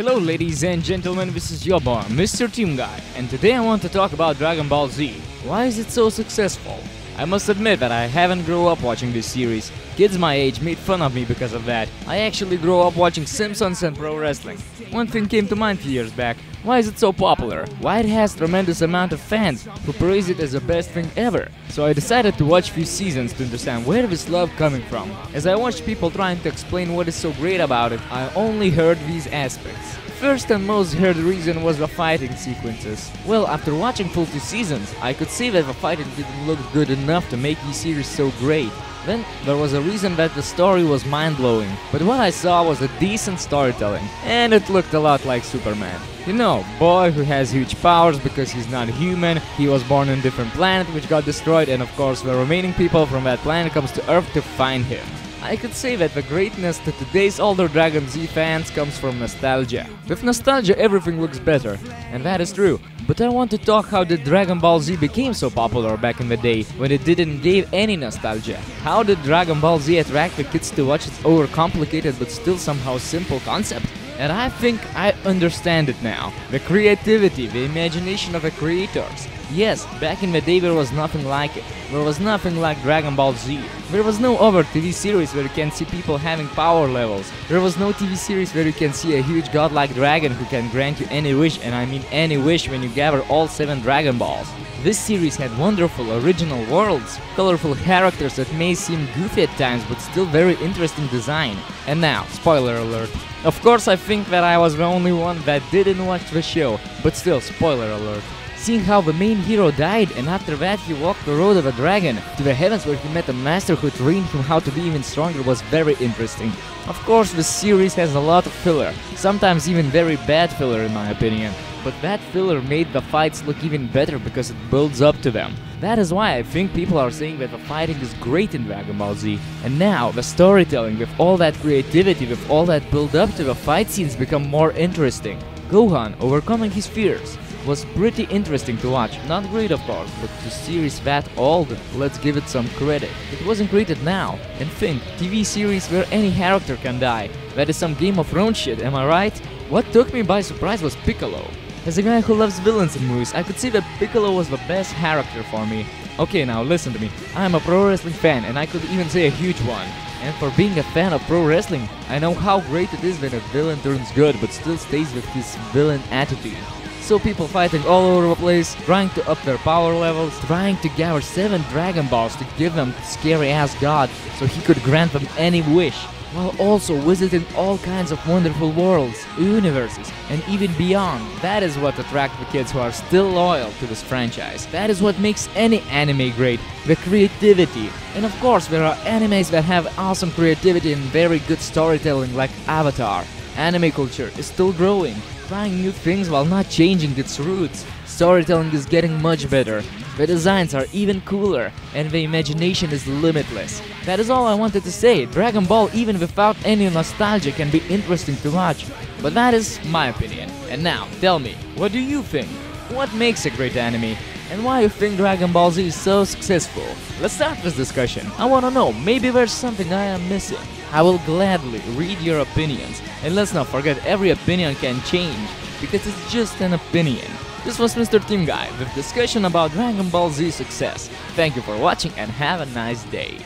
Hello ladies and gentlemen, this is your boy, Mr. Team Guy, and today I want to talk about Dragon Ball Z. Why is it so successful? I must admit that I haven't grown up watching this series. Kids my age made fun of me because of that. I actually grew up watching Simpsons and pro wrestling. One thing came to mind few years back. Why is it so popular? Why it has tremendous amount of fans who praise it as the best thing ever? So I decided to watch few seasons to understand where this love coming from. As I watched people trying to explain what is so great about it, I only heard these aspects. First and most heard reason was the fighting sequences. Well, after watching full two seasons, I could see that the fighting didn't look good enough to make the series so great. Then there was a reason that the story was mind-blowing, but what I saw was a decent storytelling, and it looked a lot like Superman. You know, boy who has huge powers because he's not human, he was born on a different planet which got destroyed and of course the remaining people from that planet comes to Earth to find him. I could say that the greatness to today's older Dragon Z fans comes from nostalgia. With nostalgia everything looks better, and that is true. But I want to talk how did Dragon Ball Z became so popular back in the day when it didn't give any nostalgia. How did Dragon Ball Z attract the kids to watch its overcomplicated but still somehow simple concept? And I think I understand it now. The creativity, the imagination of the creators. Yes, back in the day there was nothing like it. There was nothing like Dragon Ball Z. There was no other TV series where you can see people having power levels. There was no TV series where you can see a huge godlike dragon who can grant you any wish, and I mean any wish when you gather all 7 Dragon Balls. This series had wonderful original worlds, colorful characters that may seem goofy at times but still very interesting design. And now, spoiler alert. Of course I think that I was the only one that didn't watch the show, but still, spoiler alert. Seeing how the main hero died and after that he walked the road of a dragon to the heavens where he met a master who trained him how to be even stronger was very interesting. Of course the series has a lot of filler, sometimes even very bad filler in my opinion, but that filler made the fights look even better because it builds up to them. That is why I think people are saying that the fighting is great in Dragon Ball Z. And now, the storytelling with all that creativity, with all that build up to the fight scenes become more interesting. Gohan overcoming his fears was pretty interesting to watch. Not great of course, but the series that old, let's give it some credit. It wasn't created now. And think, TV series where any character can die. That is some Game of Thrones shit, am I right? What took me by surprise was Piccolo. As a guy who loves villains in movies, I could see that Piccolo was the best character for me. Okay, now listen to me. I'm a pro wrestling fan and I could even say a huge one. And for being a fan of pro wrestling, I know how great it is when a villain turns good but still stays with his villain attitude. So people fighting all over the place, trying to up their power levels, trying to gather 7 Dragon Balls to give them scary ass god so he could grant them any wish while also visiting all kinds of wonderful worlds, universes, and even beyond. That is what attracts the kids who are still loyal to this franchise. That is what makes any anime great, the creativity. And of course, there are animes that have awesome creativity and very good storytelling like Avatar. Anime culture is still growing, trying new things while not changing its roots. Storytelling is getting much better, the designs are even cooler, and the imagination is limitless. That is all I wanted to say. Dragon Ball, even without any nostalgia, can be interesting to watch. But that is my opinion. And now, tell me, what do you think? What makes a great anime? And why you think Dragon Ball Z is so successful? Let's start this discussion. I wanna know, maybe there's something I am missing. I will gladly read your opinions. And let's not forget, every opinion can change, because it's just an opinion. This was Mr. Team Guy with discussion about Dragon Ball Z success. Thank you for watching and have a nice day.